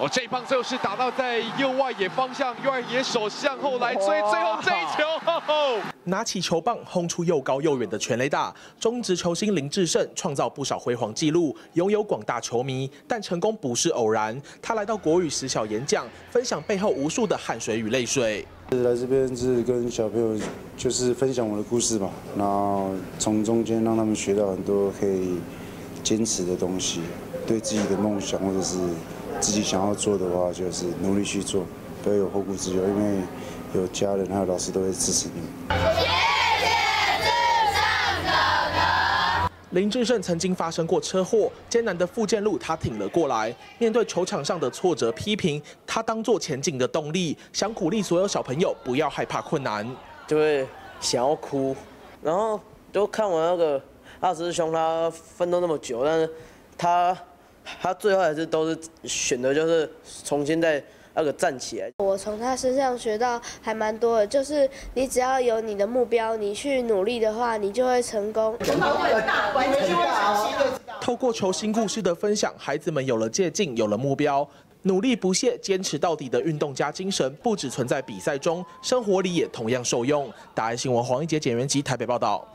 哦，这一棒最后是打到在右外野方向，右外野手向后来追，最后这一球，拿起球棒轰出又高又远的全垒打。中职球星林志胜创造不少辉煌纪录，拥有广大球迷，但成功不是偶然。他来到国语实小演讲，分享背后无数的汗水与泪水。来这边是跟小朋友就是分享我的故事嘛，然后从中间让他们学到很多可以坚持的东西，对自己的梦想或者是。自己想要做的话，就是努力去做，不要有后顾之忧，因为有家人还有老师都会支持你。林志胜曾经发生过车祸，艰难的复健路他挺了过来。面对球场上的挫折批评，他当做前进的动力，想鼓励所有小朋友不要害怕困难。就会想要哭，然后就看完那个二师兄他奋斗那么久，但是他。他最后还是都是选择，就是重新再那个站起来。我从他身上学到还蛮多的，就是你只要有你的目标，你去努力的话，你就会成功。透过球星故事的分享，孩子们有了借鉴，有了目标，努力不懈、坚持到底的运动家精神，不只存在比赛中，生活里也同样受用。大爱新闻黄一杰、简元吉台北报道。